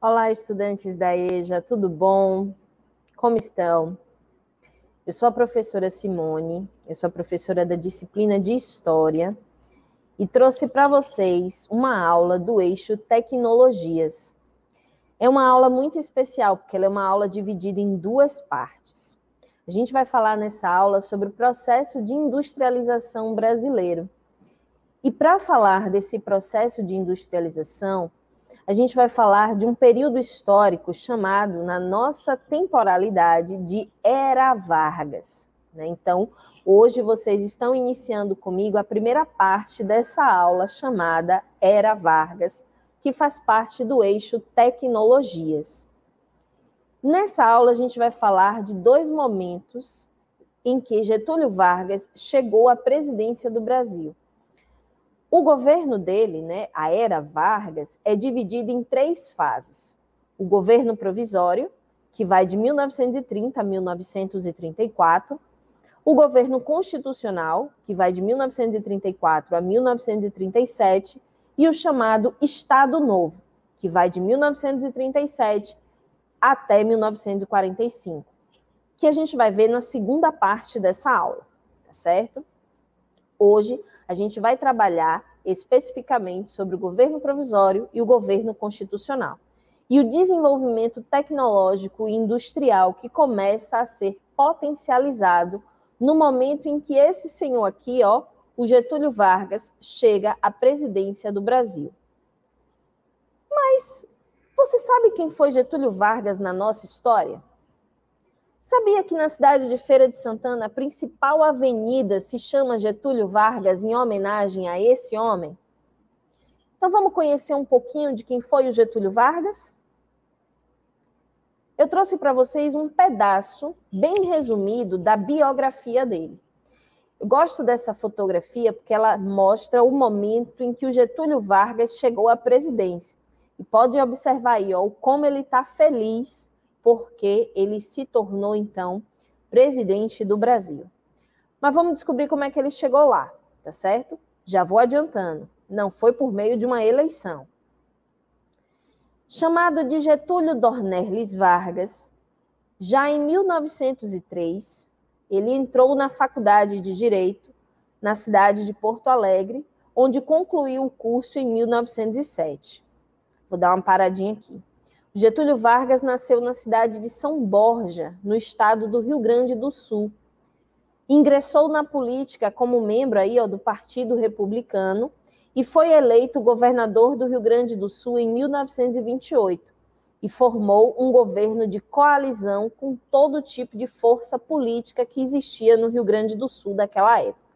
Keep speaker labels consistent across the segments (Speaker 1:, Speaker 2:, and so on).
Speaker 1: Olá, estudantes da EJA, tudo bom? Como estão? Eu sou a professora Simone, eu sou a professora da disciplina de História e trouxe para vocês uma aula do eixo Tecnologias. É uma aula muito especial, porque ela é uma aula dividida em duas partes. A gente vai falar nessa aula sobre o processo de industrialização brasileiro. E para falar desse processo de industrialização, a gente vai falar de um período histórico chamado, na nossa temporalidade, de Era Vargas. Né? Então, hoje vocês estão iniciando comigo a primeira parte dessa aula chamada Era Vargas, que faz parte do eixo Tecnologias. Nessa aula, a gente vai falar de dois momentos em que Getúlio Vargas chegou à presidência do Brasil. O governo dele, né, a era Vargas, é dividido em três fases. O governo provisório, que vai de 1930 a 1934, o governo constitucional, que vai de 1934 a 1937, e o chamado Estado Novo, que vai de 1937 até 1945, que a gente vai ver na segunda parte dessa aula, tá certo? Hoje a gente vai trabalhar especificamente sobre o governo provisório e o governo constitucional. E o desenvolvimento tecnológico e industrial que começa a ser potencializado no momento em que esse senhor aqui, ó, o Getúlio Vargas, chega à presidência do Brasil. Mas você sabe quem foi Getúlio Vargas na nossa história? Sabia que na cidade de Feira de Santana a principal avenida se chama Getúlio Vargas em homenagem a esse homem? Então vamos conhecer um pouquinho de quem foi o Getúlio Vargas? Eu trouxe para vocês um pedaço bem resumido da biografia dele. Eu gosto dessa fotografia porque ela mostra o momento em que o Getúlio Vargas chegou à presidência. E pode observar aí ó, como ele está feliz porque ele se tornou, então, presidente do Brasil. Mas vamos descobrir como é que ele chegou lá, tá certo? Já vou adiantando. Não foi por meio de uma eleição. Chamado de Getúlio Dornelles Vargas, já em 1903, ele entrou na Faculdade de Direito, na cidade de Porto Alegre, onde concluiu o curso em 1907. Vou dar uma paradinha aqui. Getúlio Vargas nasceu na cidade de São Borja, no estado do Rio Grande do Sul. Ingressou na política como membro aí, ó, do Partido Republicano e foi eleito governador do Rio Grande do Sul em 1928 e formou um governo de coalizão com todo tipo de força política que existia no Rio Grande do Sul daquela época.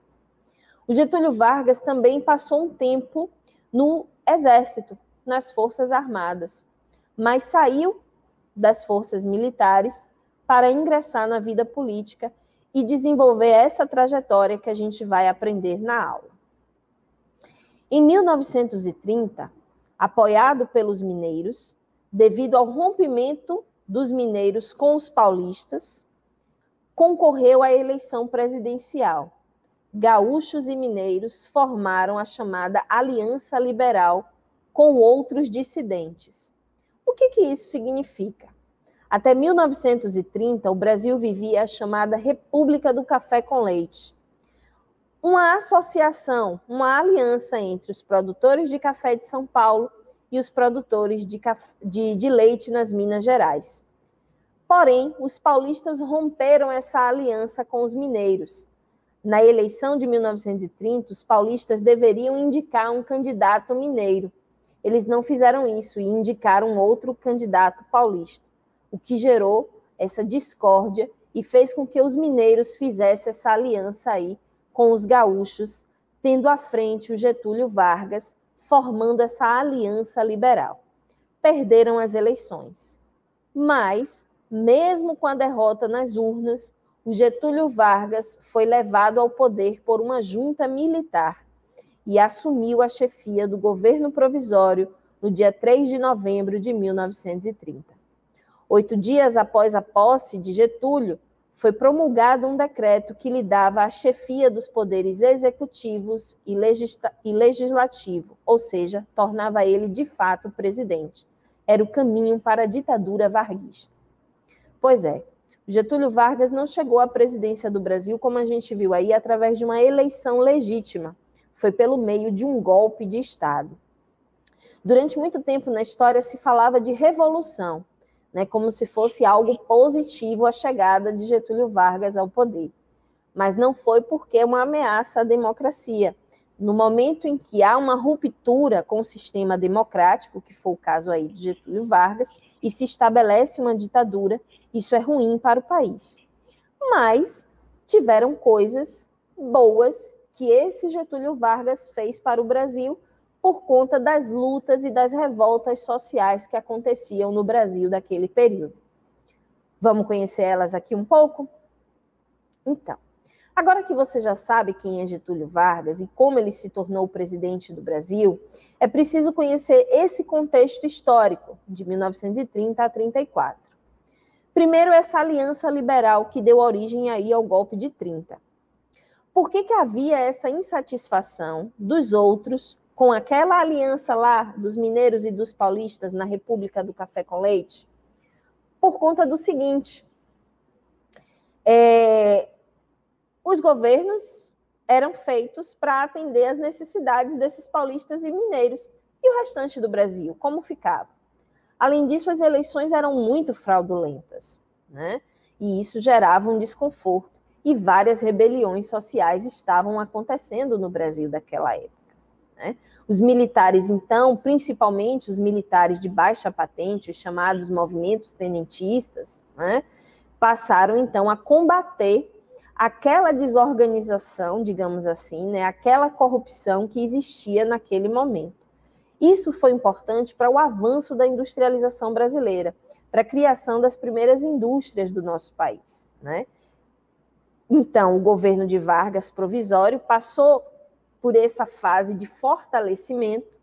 Speaker 1: O Getúlio Vargas também passou um tempo no Exército, nas Forças Armadas mas saiu das forças militares para ingressar na vida política e desenvolver essa trajetória que a gente vai aprender na aula. Em 1930, apoiado pelos mineiros, devido ao rompimento dos mineiros com os paulistas, concorreu à eleição presidencial. Gaúchos e mineiros formaram a chamada Aliança Liberal com outros dissidentes, o que, que isso significa? Até 1930, o Brasil vivia a chamada República do Café com Leite. Uma associação, uma aliança entre os produtores de café de São Paulo e os produtores de, de, de leite nas Minas Gerais. Porém, os paulistas romperam essa aliança com os mineiros. Na eleição de 1930, os paulistas deveriam indicar um candidato mineiro eles não fizeram isso e indicaram outro candidato paulista, o que gerou essa discórdia e fez com que os mineiros fizessem essa aliança aí com os gaúchos, tendo à frente o Getúlio Vargas, formando essa aliança liberal. Perderam as eleições. Mas, mesmo com a derrota nas urnas, o Getúlio Vargas foi levado ao poder por uma junta militar e assumiu a chefia do governo provisório no dia 3 de novembro de 1930. Oito dias após a posse de Getúlio, foi promulgado um decreto que lhe dava a chefia dos poderes executivos e, legislativo, ou seja, tornava ele de fato presidente. era o caminho para a ditadura varguista. Pois é, Getúlio Vargas não chegou à presidência do Brasil, como a gente viu aí, através de uma eleição legítima. Foi pelo meio de um golpe de Estado. Durante muito tempo na história se falava de revolução, né, como se fosse algo positivo a chegada de Getúlio Vargas ao poder. Mas não foi porque é uma ameaça à democracia. No momento em que há uma ruptura com o sistema democrático, que foi o caso aí de Getúlio Vargas, e se estabelece uma ditadura, isso é ruim para o país. Mas tiveram coisas boas que esse Getúlio Vargas fez para o Brasil por conta das lutas e das revoltas sociais que aconteciam no Brasil daquele período. Vamos conhecer elas aqui um pouco? Então, agora que você já sabe quem é Getúlio Vargas e como ele se tornou presidente do Brasil, é preciso conhecer esse contexto histórico de 1930 a 34. Primeiro, essa aliança liberal que deu origem aí ao golpe de 30. Por que, que havia essa insatisfação dos outros com aquela aliança lá dos mineiros e dos paulistas na República do Café com Leite? Por conta do seguinte: é, os governos eram feitos para atender as necessidades desses paulistas e mineiros. E o restante do Brasil, como ficava? Além disso, as eleições eram muito fraudulentas, né? E isso gerava um desconforto. E várias rebeliões sociais estavam acontecendo no Brasil daquela época. Né? Os militares, então, principalmente os militares de baixa patente, os chamados movimentos tenentistas, né? passaram então a combater aquela desorganização, digamos assim, né? aquela corrupção que existia naquele momento. Isso foi importante para o avanço da industrialização brasileira, para a criação das primeiras indústrias do nosso país. Né? Então, o governo de Vargas provisório passou por essa fase de fortalecimento,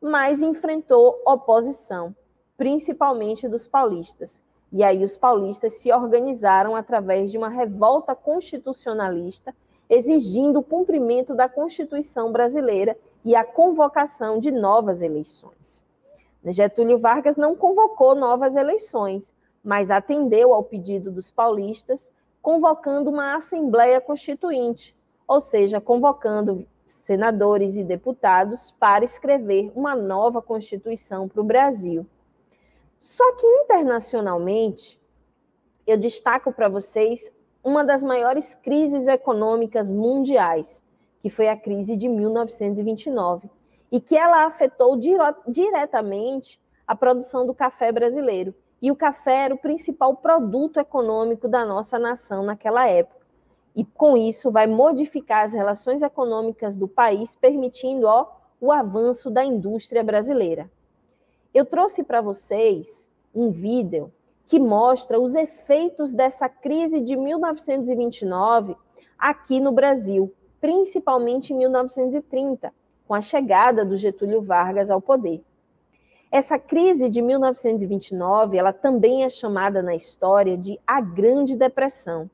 Speaker 1: mas enfrentou oposição, principalmente dos paulistas. E aí os paulistas se organizaram através de uma revolta constitucionalista, exigindo o cumprimento da Constituição brasileira e a convocação de novas eleições. Getúlio Vargas não convocou novas eleições, mas atendeu ao pedido dos paulistas, convocando uma Assembleia Constituinte, ou seja, convocando senadores e deputados para escrever uma nova Constituição para o Brasil. Só que internacionalmente, eu destaco para vocês uma das maiores crises econômicas mundiais, que foi a crise de 1929, e que ela afetou diretamente a produção do café brasileiro. E o café era o principal produto econômico da nossa nação naquela época. E com isso vai modificar as relações econômicas do país, permitindo ó, o avanço da indústria brasileira. Eu trouxe para vocês um vídeo que mostra os efeitos dessa crise de 1929 aqui no Brasil, principalmente em 1930, com a chegada do Getúlio Vargas ao poder. Essa crise de 1929, ela também é chamada na história de a Grande Depressão.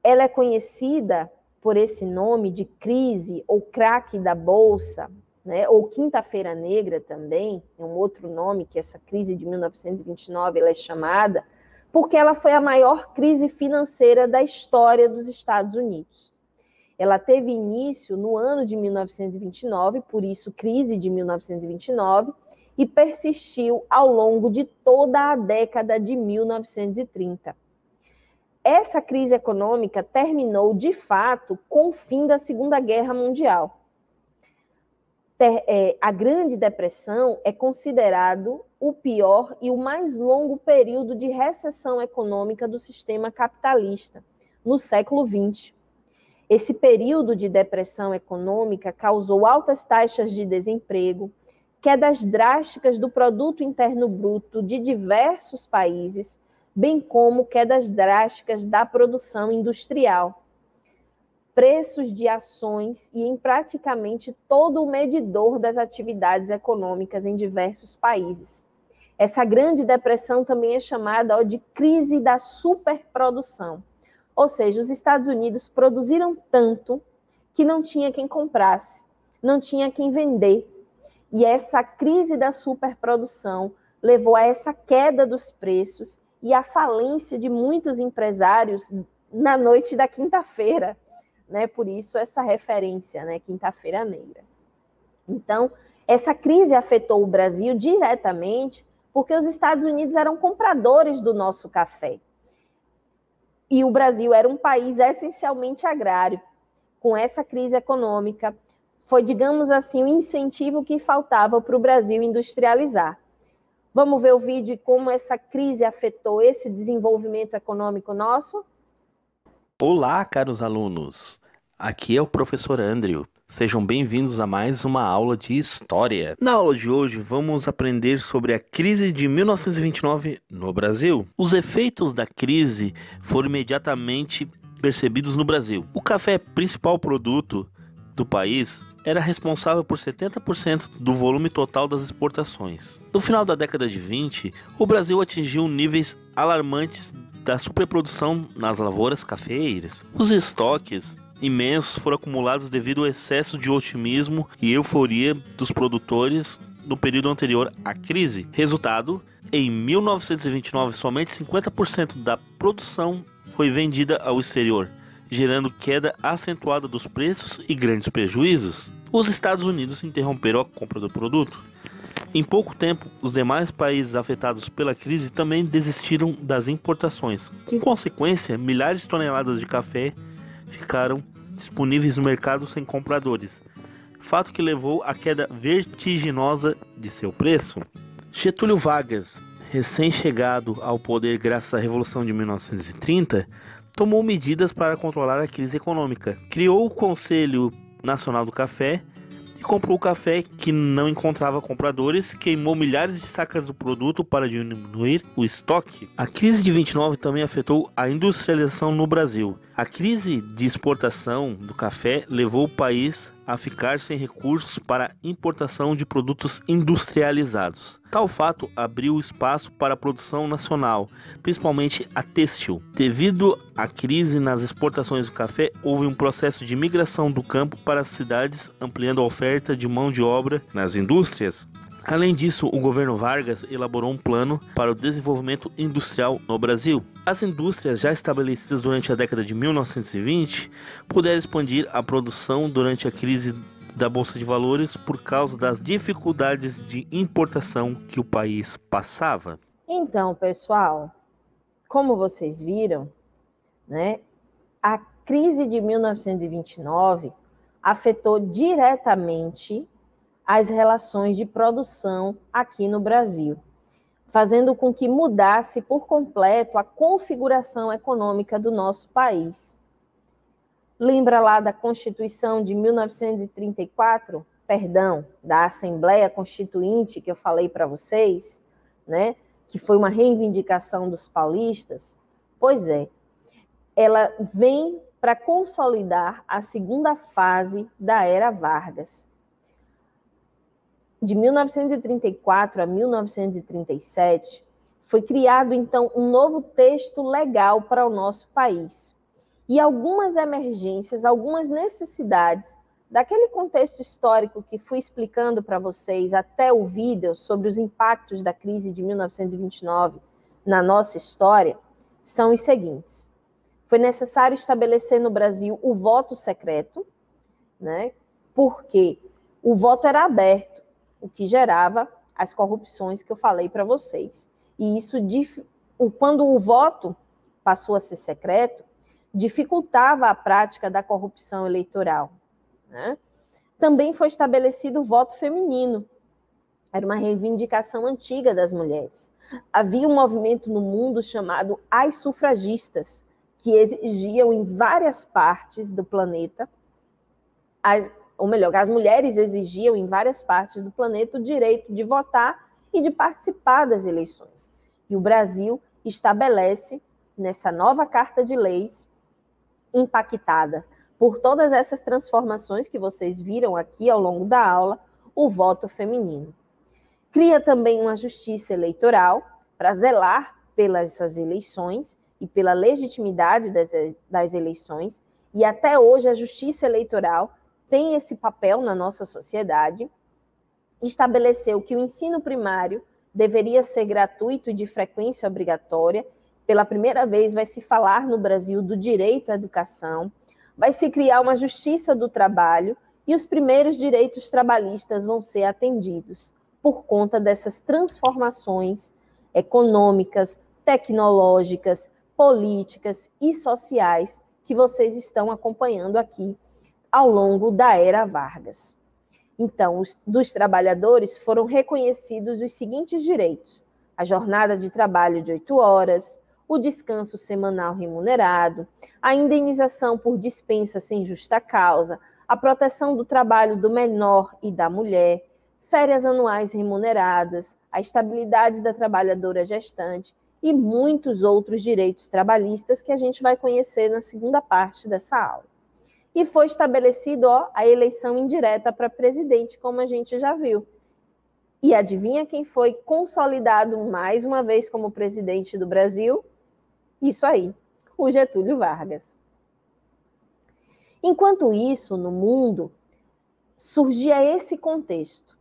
Speaker 1: Ela é conhecida por esse nome de crise ou craque da bolsa, né? ou Quinta-feira Negra também, é um outro nome que essa crise de 1929 ela é chamada, porque ela foi a maior crise financeira da história dos Estados Unidos. Ela teve início no ano de 1929, por isso crise de 1929, e persistiu ao longo de toda a década de 1930. Essa crise econômica terminou, de fato, com o fim da Segunda Guerra Mundial. É, a Grande Depressão é considerado o pior e o mais longo período de recessão econômica do sistema capitalista no século XX. Esse período de depressão econômica causou altas taxas de desemprego, quedas drásticas do produto interno bruto de diversos países, bem como quedas drásticas da produção industrial, preços de ações e em praticamente todo o medidor das atividades econômicas em diversos países. Essa grande depressão também é chamada de crise da superprodução ou seja, os Estados Unidos produziram tanto que não tinha quem comprasse, não tinha quem vender. E essa crise da superprodução levou a essa queda dos preços e a falência de muitos empresários na noite da quinta-feira, né? Por isso essa referência, né? Quinta-feira Negra. Então, essa crise afetou o Brasil diretamente porque os Estados Unidos eram compradores do nosso café. E o Brasil era um país essencialmente agrário. Com essa crise econômica, foi, digamos assim, o incentivo que faltava para o Brasil industrializar. Vamos ver o vídeo e como essa crise afetou esse desenvolvimento econômico nosso?
Speaker 2: Olá, caros alunos. Aqui é o professor Andrew. Sejam bem-vindos a mais uma aula de história. Na aula de hoje, vamos aprender sobre a crise de 1929 no Brasil. Os efeitos da crise foram imediatamente percebidos no Brasil. O café, principal produto do país, era responsável por 70% do volume total das exportações. No final da década de 20, o Brasil atingiu níveis alarmantes da superprodução nas lavouras cafeeiras. Os estoques imensos foram acumulados devido ao excesso de otimismo e euforia dos produtores no período anterior à crise. Resultado, em 1929, somente 50% da produção foi vendida ao exterior, gerando queda acentuada dos preços e grandes prejuízos. Os Estados Unidos interromperam a compra do produto. Em pouco tempo, os demais países afetados pela crise também desistiram das importações. Com consequência, milhares de toneladas de café ficaram disponíveis no mercado sem compradores, fato que levou à queda vertiginosa de seu preço. Getúlio Vargas, recém-chegado ao poder graças à Revolução de 1930, tomou medidas para controlar a crise econômica. Criou o Conselho Nacional do Café e comprou café que não encontrava compradores, queimou milhares de sacas do produto para diminuir o estoque. A crise de 29 também afetou a industrialização no Brasil. A crise de exportação do café levou o país a ficar sem recursos para importação de produtos industrializados. Tal fato abriu espaço para a produção nacional, principalmente a têxtil. Devido à crise nas exportações do café, houve um processo de migração do campo para as cidades, ampliando a oferta de mão de obra nas indústrias. Além disso, o governo Vargas elaborou um plano para o desenvolvimento industrial no Brasil. As indústrias já estabelecidas durante a década de 1920 puderam expandir a produção durante a crise da Bolsa de Valores por causa das dificuldades de importação que o país passava.
Speaker 1: Então, pessoal, como vocês viram, né, a crise de 1929 afetou diretamente as relações de produção aqui no Brasil, fazendo com que mudasse por completo a configuração econômica do nosso país. Lembra lá da Constituição de 1934? Perdão, da Assembleia Constituinte que eu falei para vocês, né? Que foi uma reivindicação dos paulistas? Pois é, ela vem para consolidar a segunda fase da era Vargas de 1934 a 1937, foi criado então um novo texto legal para o nosso país. E algumas emergências, algumas necessidades daquele contexto histórico que fui explicando para vocês até o vídeo sobre os impactos da crise de 1929 na nossa história, são os seguintes. Foi necessário estabelecer no Brasil o voto secreto, né? Porque o voto era aberto o que gerava as corrupções que eu falei para vocês. E isso, quando o voto passou a ser secreto, dificultava a prática da corrupção eleitoral. Né? Também foi estabelecido o voto feminino. Era uma reivindicação antiga das mulheres. Havia um movimento no mundo chamado as sufragistas, que exigiam em várias partes do planeta as, ou melhor, as mulheres exigiam em várias partes do planeta o direito de votar e de participar das eleições. E o Brasil estabelece nessa nova carta de leis impactada por todas essas transformações que vocês viram aqui ao longo da aula, o voto feminino. Cria também uma justiça eleitoral para zelar pelas eleições e pela legitimidade das, das eleições, e até hoje a justiça eleitoral tem esse papel na nossa sociedade estabeleceu que o ensino primário deveria ser gratuito e de frequência obrigatória. Pela primeira vez vai se falar no Brasil do direito à educação, vai se criar uma justiça do trabalho e os primeiros direitos trabalhistas vão ser atendidos por conta dessas transformações econômicas, tecnológicas, políticas e sociais que vocês estão acompanhando aqui ao longo da era Vargas. Então, os, dos trabalhadores foram reconhecidos os seguintes direitos: a jornada de trabalho de oito horas, o descanso semanal remunerado, a indenização por dispensa sem justa causa, a proteção do trabalho do menor e da mulher, férias anuais remuneradas, a estabilidade da trabalhadora gestante e muitos outros direitos trabalhistas que a gente vai conhecer na segunda parte dessa aula. E foi estabelecido ó, a eleição indireta para presidente, como a gente já viu. E adivinha quem foi consolidado mais uma vez como presidente do Brasil? Isso aí, o Getúlio Vargas. Enquanto isso, no mundo, surgia esse contexto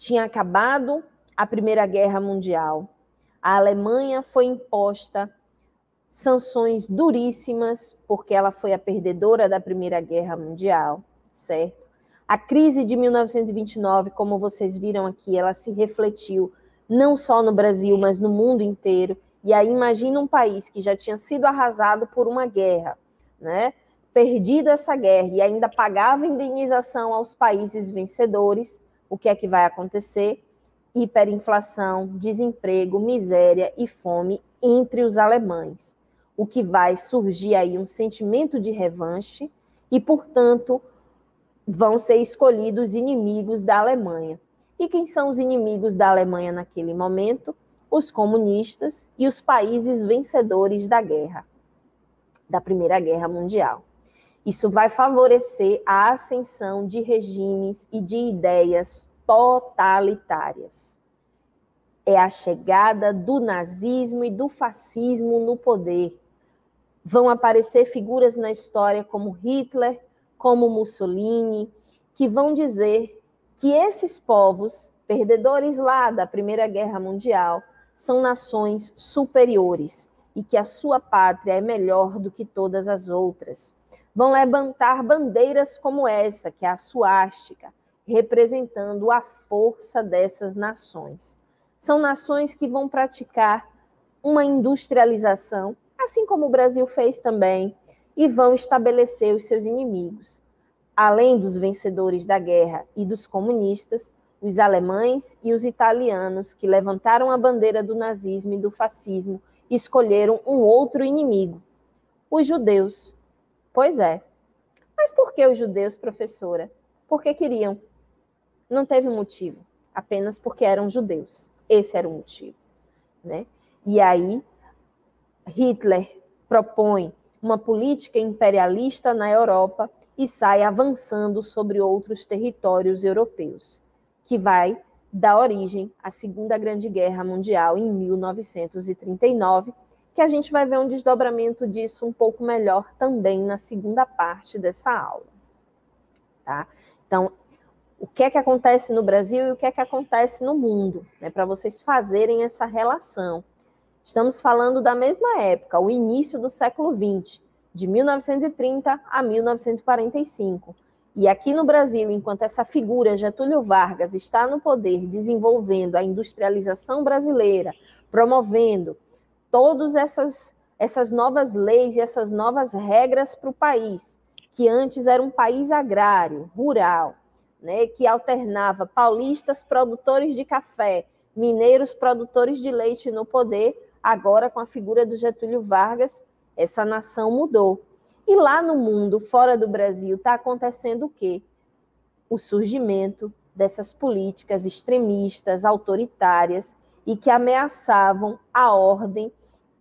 Speaker 1: tinha acabado a Primeira Guerra Mundial. A Alemanha foi imposta sanções duríssimas, porque ela foi a perdedora da Primeira Guerra Mundial, certo? A crise de 1929, como vocês viram aqui, ela se refletiu não só no Brasil, mas no mundo inteiro. E aí imagina um país que já tinha sido arrasado por uma guerra, né? Perdido essa guerra e ainda pagava indenização aos países vencedores o que é que vai acontecer? Hiperinflação, desemprego, miséria e fome entre os alemães. O que vai surgir aí um sentimento de revanche e, portanto, vão ser escolhidos inimigos da Alemanha. E quem são os inimigos da Alemanha naquele momento? Os comunistas e os países vencedores da guerra, da Primeira Guerra Mundial. Isso vai favorecer a ascensão de regimes e de ideias totalitárias. É a chegada do nazismo e do fascismo no poder. Vão aparecer figuras na história como Hitler, como Mussolini, que vão dizer que esses povos, perdedores lá da Primeira Guerra Mundial, são nações superiores e que a sua pátria é melhor do que todas as outras vão levantar bandeiras como essa, que é a suástica, representando a força dessas nações. São nações que vão praticar uma industrialização, assim como o Brasil fez também, e vão estabelecer os seus inimigos. Além dos vencedores da guerra e dos comunistas, os alemães e os italianos, que levantaram a bandeira do nazismo e do fascismo, escolheram um outro inimigo, os judeus, Pois é. Mas por que os judeus, professora? Porque queriam. Não teve motivo. Apenas porque eram judeus. Esse era o motivo. Né? E aí, Hitler propõe uma política imperialista na Europa e sai avançando sobre outros territórios europeus, que vai dar origem à Segunda Grande Guerra Mundial em 1939 que a gente vai ver um desdobramento disso um pouco melhor também na segunda parte dessa aula. Tá? Então, o que é que acontece no Brasil e o que é que acontece no mundo, né, para vocês fazerem essa relação. Estamos falando da mesma época, o início do século XX, de 1930 a 1945. E aqui no Brasil, enquanto essa figura, Getúlio Vargas, está no poder desenvolvendo a industrialização brasileira, promovendo todas essas, essas novas leis e essas novas regras para o país, que antes era um país agrário, rural, né, que alternava paulistas produtores de café, mineiros produtores de leite no poder, agora com a figura do Getúlio Vargas, essa nação mudou. E lá no mundo, fora do Brasil, está acontecendo o quê? O surgimento dessas políticas extremistas, autoritárias e que ameaçavam a ordem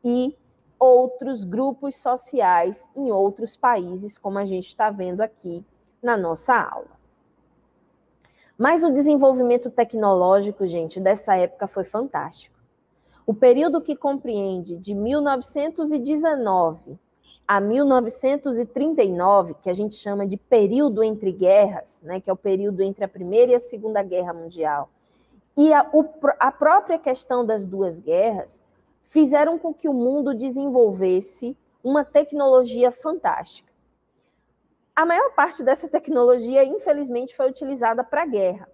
Speaker 1: e outros grupos sociais em outros países, como a gente está vendo aqui na nossa aula. Mas o desenvolvimento tecnológico, gente, dessa época foi fantástico. O período que compreende de 1919 a 1939, que a gente chama de período entre guerras, né, que é o período entre a Primeira e a Segunda Guerra Mundial, e a, o, a própria questão das duas guerras fizeram com que o mundo desenvolvesse uma tecnologia fantástica. A maior parte dessa tecnologia, infelizmente, foi utilizada para a guerra,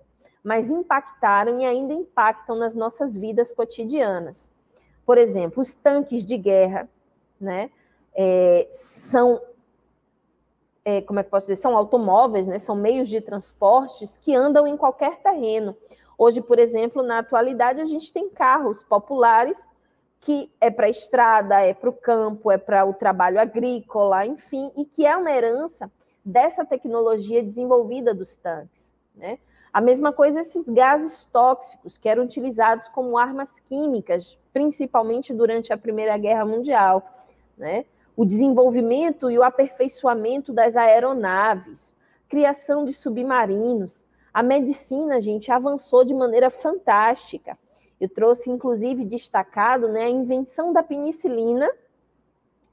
Speaker 1: mas impactaram e ainda impactam nas nossas vidas cotidianas. Por exemplo, os tanques de guerra, né, é, são, é, como é que posso dizer, são automóveis, né, são meios de transportes que andam em qualquer terreno. Hoje, por exemplo, na atualidade, a gente tem carros populares que é para a estrada, é para o campo, é para o trabalho agrícola, enfim, e que é uma herança dessa tecnologia desenvolvida dos tanques. Né? A mesma coisa esses gases tóxicos que eram utilizados como armas químicas, principalmente durante a Primeira Guerra Mundial. Né? O desenvolvimento e o aperfeiçoamento das aeronaves, criação de submarinos. A medicina, gente, avançou de maneira fantástica. Eu trouxe, inclusive, destacado né, a invenção da penicilina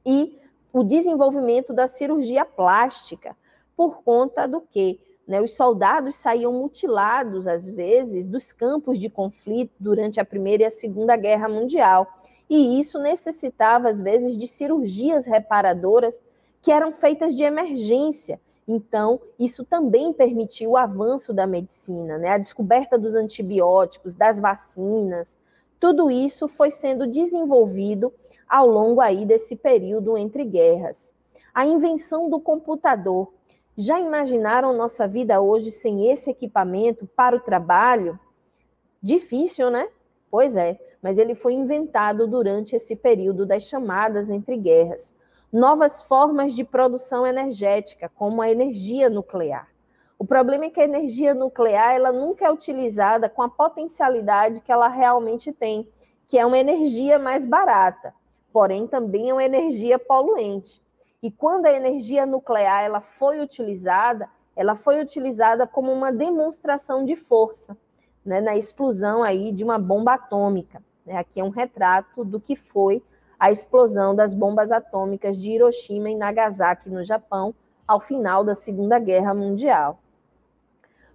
Speaker 1: e o desenvolvimento da cirurgia plástica, por conta do que né, os soldados saíam mutilados, às vezes, dos campos de conflito durante a Primeira e a Segunda Guerra Mundial. E isso necessitava, às vezes, de cirurgias reparadoras que eram feitas de emergência então, isso também permitiu o avanço da medicina, né? a descoberta dos antibióticos, das vacinas, tudo isso foi sendo desenvolvido ao longo aí desse período entre guerras. A invenção do computador. Já imaginaram nossa vida hoje sem esse equipamento para o trabalho? Difícil, né? Pois é, mas ele foi inventado durante esse período das chamadas entre guerras novas formas de produção energética, como a energia nuclear. O problema é que a energia nuclear ela nunca é utilizada com a potencialidade que ela realmente tem, que é uma energia mais barata, porém também é uma energia poluente. E quando a energia nuclear ela foi utilizada, ela foi utilizada como uma demonstração de força, né, na explosão aí de uma bomba atômica. Né? Aqui é um retrato do que foi a explosão das bombas atômicas de Hiroshima e Nagasaki, no Japão, ao final da Segunda Guerra Mundial.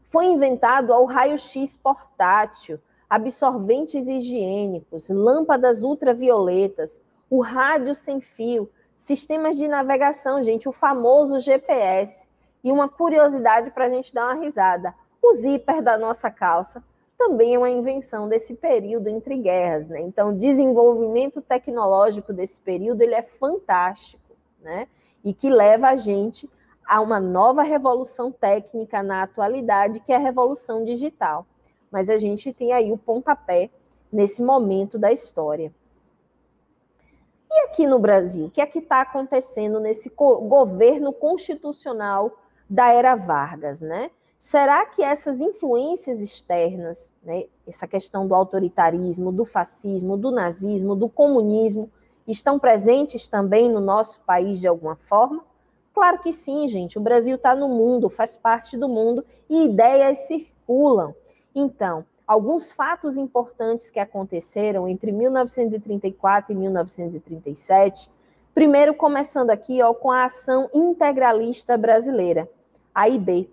Speaker 1: Foi inventado o raio-x portátil, absorventes higiênicos, lâmpadas ultravioletas, o rádio sem fio, sistemas de navegação, gente, o famoso GPS. E uma curiosidade para a gente dar uma risada: o zíper da nossa calça também é uma invenção desse período entre guerras, né? Então, o desenvolvimento tecnológico desse período ele é fantástico, né? E que leva a gente a uma nova revolução técnica na atualidade, que é a revolução digital. Mas a gente tem aí o pontapé nesse momento da história. E aqui no Brasil, o que é que está acontecendo nesse governo constitucional da era Vargas, né? Será que essas influências externas, né, essa questão do autoritarismo, do fascismo, do nazismo, do comunismo, estão presentes também no nosso país de alguma forma? Claro que sim, gente. O Brasil está no mundo, faz parte do mundo e ideias circulam. Então, alguns fatos importantes que aconteceram entre 1934 e 1937. Primeiro, começando aqui ó, com a Ação Integralista Brasileira, AIB,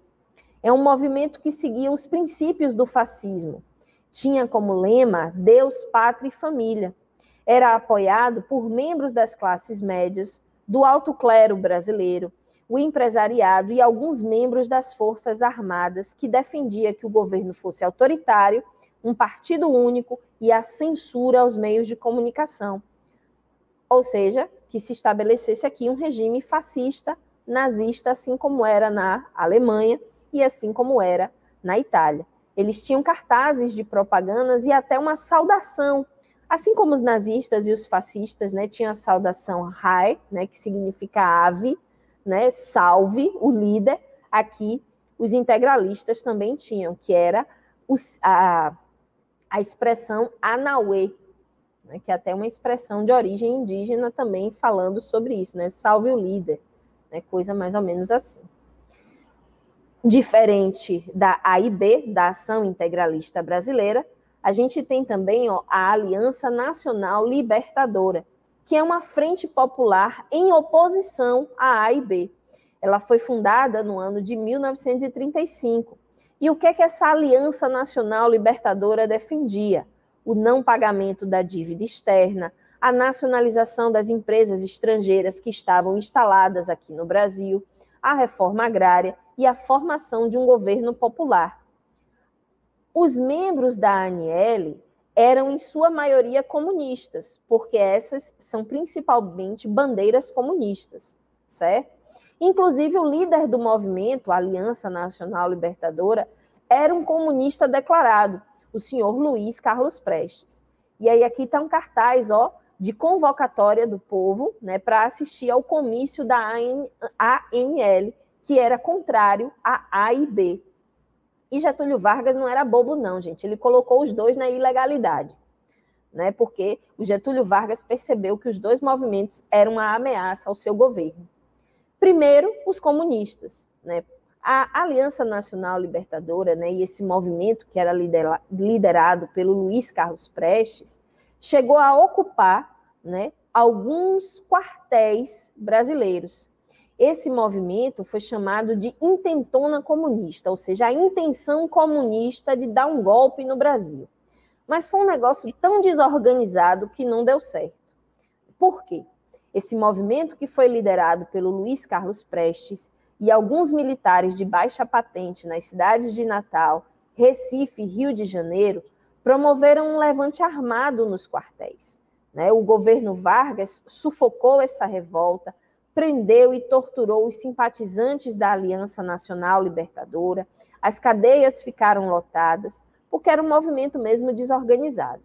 Speaker 1: é um movimento que seguia os princípios do fascismo. Tinha como lema Deus, Pátria e Família. Era apoiado por membros das classes médias, do alto clero brasileiro, o empresariado e alguns membros das Forças Armadas que defendia que o governo fosse autoritário, um partido único e a censura aos meios de comunicação. Ou seja, que se estabelecesse aqui um regime fascista, nazista, assim como era na Alemanha e assim como era na Itália. Eles tinham cartazes de propagandas e até uma saudação, assim como os nazistas e os fascistas, né, tinham a saudação Hai, né, que significa ave, né, salve o líder. Aqui os integralistas também tinham, que era os, a, a expressão Anauê, né, que é até uma expressão de origem indígena também falando sobre isso, né, salve o líder, né, coisa mais ou menos assim diferente da AIB, da Ação Integralista Brasileira, a gente tem também ó, a Aliança Nacional Libertadora, que é uma frente popular em oposição à A e B. Ela foi fundada no ano de 1935. E o que é que essa Aliança Nacional Libertadora defendia? O não pagamento da dívida externa, a nacionalização das empresas estrangeiras que estavam instaladas aqui no Brasil, a reforma agrária e a formação de um governo popular. Os membros da ANL eram, em sua maioria, comunistas, porque essas são principalmente bandeiras comunistas, certo? Inclusive, o líder do movimento, a Aliança Nacional Libertadora, era um comunista declarado, o senhor Luiz Carlos Prestes. E aí, aqui está um cartaz, ó, de convocatória do povo, né, para assistir ao comício da ANL, que era contrário a A e B, e Getúlio Vargas não era bobo, não, gente. Ele colocou os dois na ilegalidade, né? Porque o Getúlio Vargas percebeu que os dois movimentos eram uma ameaça ao seu governo. Primeiro, os comunistas, né? A Aliança Nacional Libertadora, né, e esse movimento que era liderado pelo Luiz Carlos Prestes, chegou a ocupar, né, alguns quartéis brasileiros, esse movimento foi chamado de intentona comunista, ou seja, a intenção comunista de dar um golpe no Brasil. Mas foi um negócio tão desorganizado que não deu certo. Por quê? Esse movimento que foi liderado pelo Luiz Carlos Prestes e alguns militares de baixa patente nas cidades de Natal, Recife e Rio de Janeiro promoveram um levante armado nos quartéis. Né? O governo Vargas sufocou essa revolta, prendeu e torturou os simpatizantes da Aliança Nacional Libertadora, as cadeias ficaram lotadas, porque era um movimento mesmo desorganizado.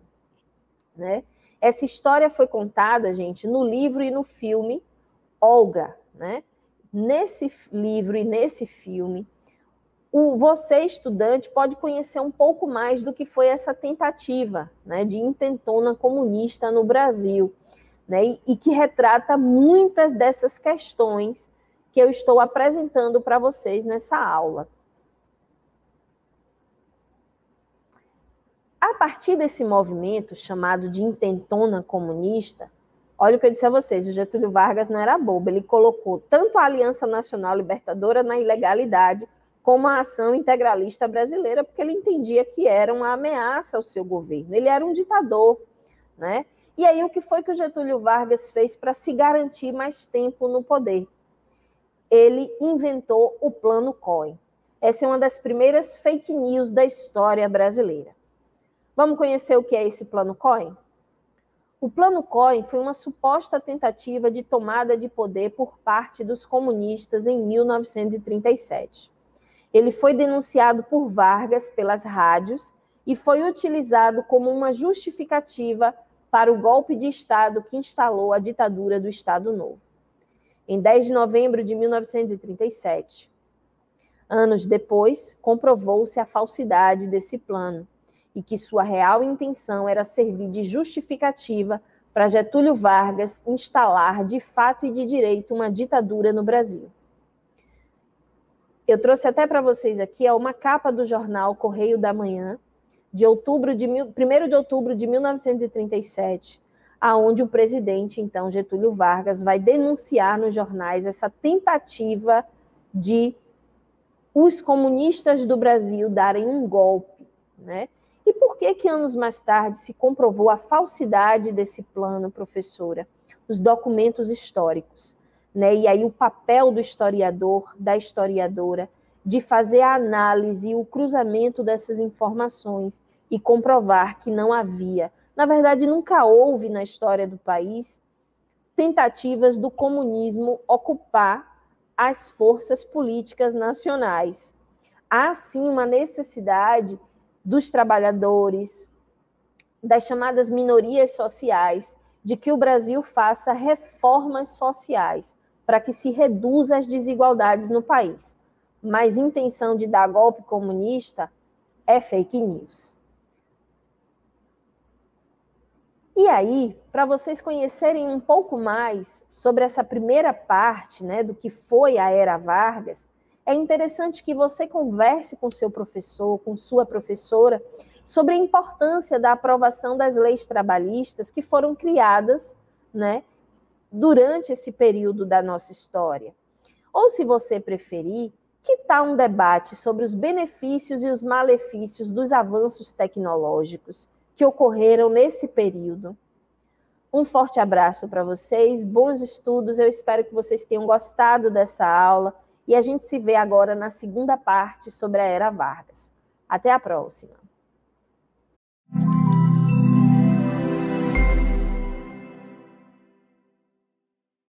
Speaker 1: Né? Essa história foi contada, gente, no livro e no filme Olga. Né? Nesse livro e nesse filme, o, você, estudante, pode conhecer um pouco mais do que foi essa tentativa né, de intentona comunista no Brasil né, e, e que retrata muitas dessas questões que eu estou apresentando para vocês nessa aula. A partir desse movimento chamado de intentona comunista, olha o que eu disse a vocês, o Getúlio Vargas não era bobo, ele colocou tanto a Aliança Nacional Libertadora na ilegalidade, como a ação integralista brasileira, porque ele entendia que era uma ameaça ao seu governo. Ele era um ditador, né? E aí, o que foi que o Getúlio Vargas fez para se garantir mais tempo no poder? Ele inventou o Plano COI. Essa é uma das primeiras fake news da história brasileira. Vamos conhecer o que é esse Plano COI? O Plano COI foi uma suposta tentativa de tomada de poder por parte dos comunistas em 1937. Ele foi denunciado por Vargas pelas rádios e foi utilizado como uma justificativa para o golpe de Estado que instalou a ditadura do Estado Novo. Em 10 de novembro de 1937, anos depois, comprovou-se a falsidade desse plano e que sua real intenção era servir de justificativa para Getúlio Vargas instalar de fato e de direito uma ditadura no Brasil. Eu trouxe até para vocês aqui uma capa do jornal Correio da Manhã, de outubro de 1 de outubro de 1937, aonde o presidente, então Getúlio Vargas, vai denunciar nos jornais essa tentativa de os comunistas do Brasil darem um golpe, né? E por que que anos mais tarde se comprovou a falsidade desse plano, professora? Os documentos históricos, né? E aí o papel do historiador, da historiadora, de fazer a análise o cruzamento dessas informações e comprovar que não havia, na verdade, nunca houve na história do país tentativas do comunismo ocupar as forças políticas nacionais. Há sim uma necessidade dos trabalhadores, das chamadas minorias sociais, de que o Brasil faça reformas sociais para que se reduza as desigualdades no país mas intenção de dar golpe comunista é fake news. E aí, para vocês conhecerem um pouco mais sobre essa primeira parte, né, do que foi a era Vargas, é interessante que você converse com seu professor, com sua professora, sobre a importância da aprovação das leis trabalhistas que foram criadas né, durante esse período da nossa história. Ou, se você preferir, que tal um debate sobre os benefícios e os malefícios dos avanços tecnológicos que ocorreram nesse período? Um forte abraço para vocês, bons estudos. Eu espero que vocês tenham gostado dessa aula e a gente se vê agora na segunda parte sobre a Era Vargas. Até a próxima.